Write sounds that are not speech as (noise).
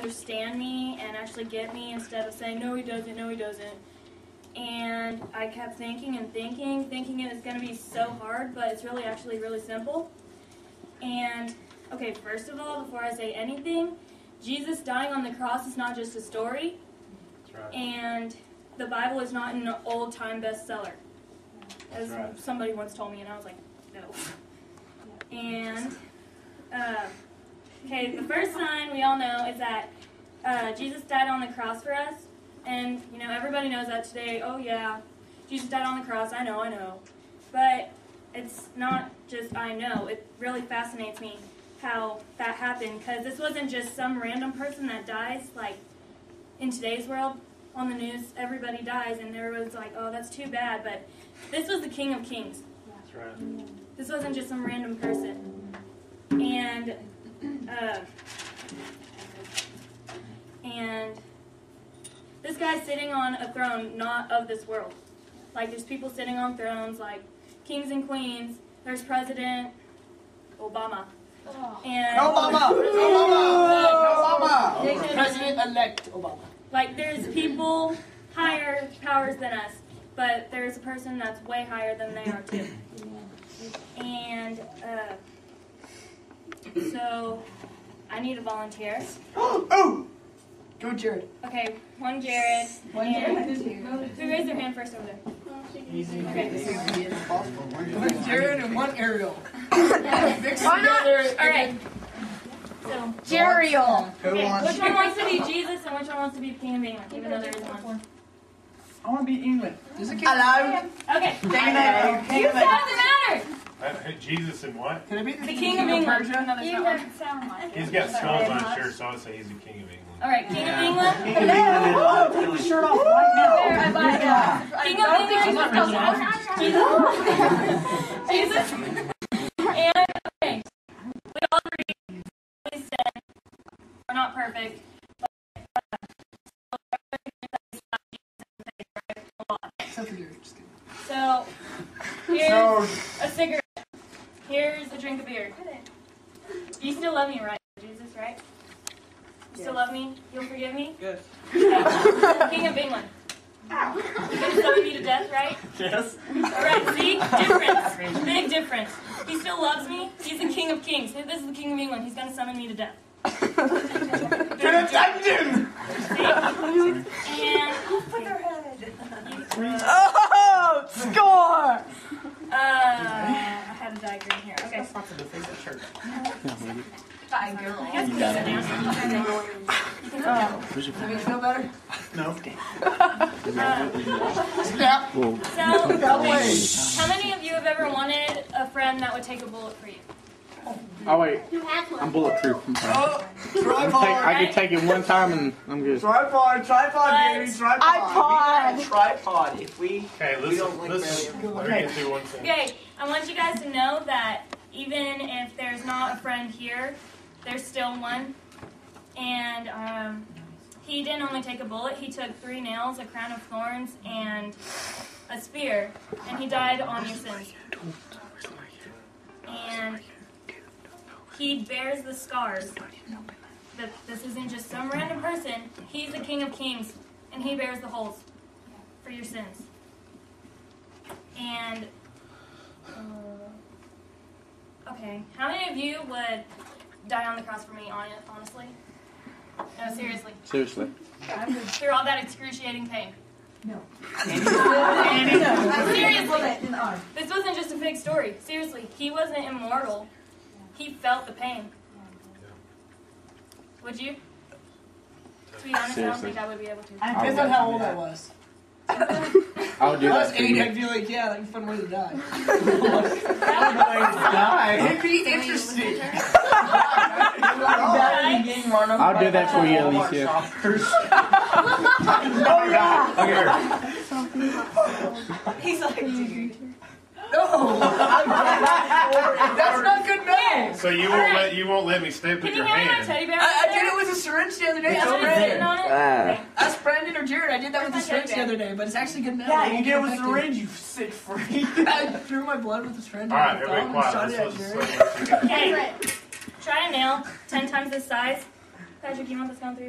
understand me and actually get me instead of saying, no, he doesn't, no, he doesn't. And I kept thinking and thinking, thinking it was going to be so hard, but it's really actually really simple. And, okay, first of all, before I say anything, Jesus dying on the cross is not just a story, right. and the Bible is not an old time bestseller, as right. somebody once told me, and I was like, no. And, uh, okay, the first sign we all know is that uh, Jesus died on the cross for us, and you know everybody knows that today. Oh yeah, Jesus died on the cross. I know, I know, but it's not just I know. It really fascinates me how that happened because this wasn't just some random person that dies. Like in today's world, on the news, everybody dies, and everyone's like, "Oh, that's too bad." But this was the King of Kings. That's right. This wasn't just some random person. And, uh, and this guy's sitting on a throne not of this world. Like, there's people sitting on thrones, like kings and queens. There's President Obama. And, Obama! Obama! Obama! President-elect Obama. like, there's people higher powers than us, but there's a person that's way higher than they are, too. And, so, I need a volunteer. (gasps) oh! Go, Jared. Okay, one Jared. One and- Jared. Who raised their hand first over there? Okay. One Jared and one Ariel. (laughs) Mix together. All right. So, Jerial. Who okay, wants? which one wants to be Jesus and which one wants to be the King of England? Even though there isn't one. I want to be England. Does it count? Hello. Okay. England. You doesn't matter. Jesus and what? Can it be the, The King of England. Persia? No, that's not one. don't like He's got skulls on his shirt, so I would say he's the king of England. All right, King of England. Hello! Take the shirt off right now. There, I bought it. Yeah. King of England. Jesus. Jesus. And okay, we all agree. We said we're not perfect. Except for Jared. Just kidding. So here's a cigarette. Here's a drink of beer. You still love me, right, Jesus? Right? You still love me? You'll forgive me? Yes. Okay. (laughs) King of England. You're gonna stone me to death, right? Yes. Alright, see? Difference. (laughs) Big difference. He still loves me. He's the King of Kings. This is the King of England. He's gonna summon me to death. To the dungeon! See? And put their head. Uh, oh, score! uh, I had a diagram here. Okay. Bye, girl. I guess we can sit down. Oh. Does it feel better? No. Snap. (laughs) So, okay. How many of you have ever wanted a friend that would take a bullet for you? Oh wait, I'm bulletproof. I'm sorry. Oh, Take, tripod. I can take it one time and I'm good. Tripod, tripod, baby, tripod. iPod. We got a tripod. If we, Okay, we listen, don't like listen. Let me get through one thing. Okay, I want you guys to know that even if there's not a friend here, there's still one. And um, he didn't only take a bullet, he took three nails, a crown of thorns, and a spear. And he died on your sins. And he bears the scars. That this isn't just some random person. He's the King of Kings, and he bears the holes for your sins. And uh, okay, how many of you would die on the cross for me? hon- Honestly, no, seriously, Seriously. through all that excruciating pain. No. Seriously, uh. this wasn't just a fake story. Seriously, he wasn't immortal. He felt the pain. Would you? To be honest, I don't Seriously. think I would be able to. I Depends on how old I was. (laughs) I would do If I that was for eight, you. I'd be like, yeah, that's a fun way to die. Die. (laughs) (laughs) I'll do that for you, Alicia. oh yeah. (laughs) He's like, dude. No, (laughs) that's not good metal. So you won't let you won't let me snip with your hand me my hand. teddy bear? I, I did it with a syringe the other day. Yeah, It's I'm over sitting there. on it. Ah. Okay. Brandon or Jared. I did that with a syringe the other day, but it's actually good metal. Yeah, you did it with won't the syringe, you sick freak. infected. (laughs) I threw my blood with the syringe. All right, on the everybody quiet. shot it was at Jared. a Okay, try a nail ten times this size. Patrick, you want this going through?